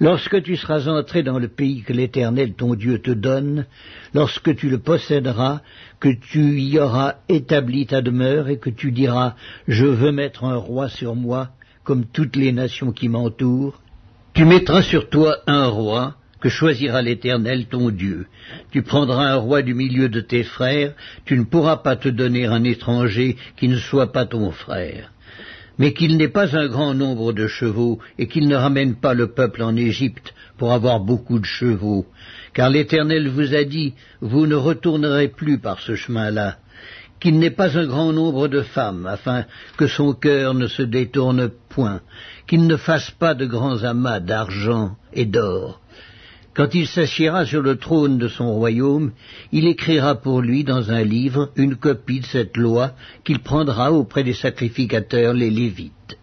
Lorsque tu seras entré dans le pays que l'Éternel ton Dieu te donne, lorsque tu le posséderas, que tu y auras établi ta demeure et que tu diras Je veux mettre un roi sur moi, comme toutes les nations qui m'entourent, tu mettras sur toi un roi que choisira l'Éternel ton Dieu. Tu prendras un roi du milieu de tes frères, tu ne pourras pas te donner un étranger qui ne soit pas ton frère mais qu'il n'ait pas un grand nombre de chevaux, et qu'il ne ramène pas le peuple en Égypte pour avoir beaucoup de chevaux. Car l'Éternel vous a dit, vous ne retournerez plus par ce chemin-là, qu'il n'ait pas un grand nombre de femmes, afin que son cœur ne se détourne point, qu'il ne fasse pas de grands amas d'argent et d'or, quand il s'assiera sur le trône de son royaume, il écrira pour lui dans un livre une copie de cette loi qu'il prendra auprès des sacrificateurs les Lévites.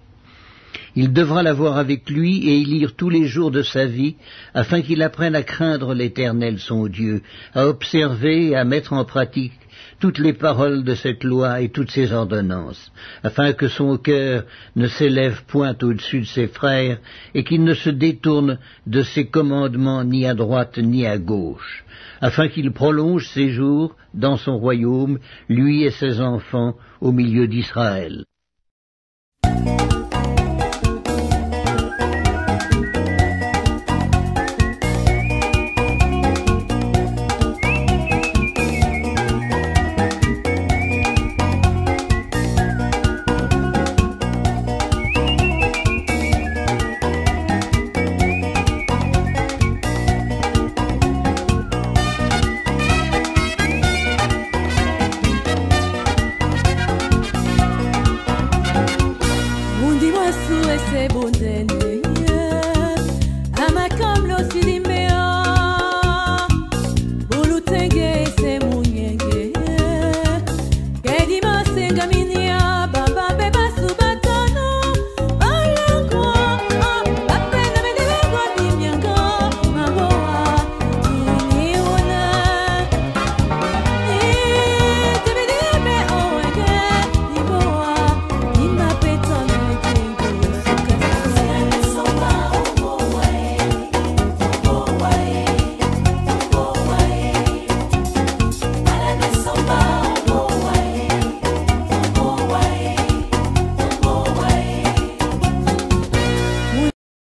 Il devra l'avoir avec lui et y lire tous les jours de sa vie, afin qu'il apprenne à craindre l'Éternel son Dieu, à observer et à mettre en pratique toutes les paroles de cette loi et toutes ses ordonnances, afin que son cœur ne s'élève point au-dessus de ses frères, et qu'il ne se détourne de ses commandements ni à droite ni à gauche, afin qu'il prolonge ses jours dans son royaume, lui et ses enfants, au milieu d'Israël. mundima su esebondene amakamlo silimbe